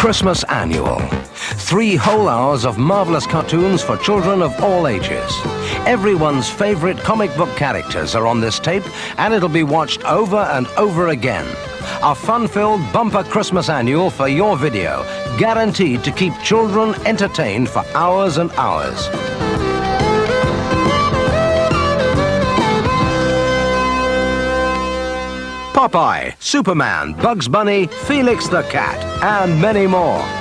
Christmas Annual. Three whole hours of marvelous cartoons for children of all ages. Everyone's favorite comic book characters are on this tape, and it'll be watched over and over again. A fun-filled bumper Christmas Annual for your video, guaranteed to keep children entertained for hours and hours. Popeye, Superman, Bugs Bunny, Felix the Cat, and many more.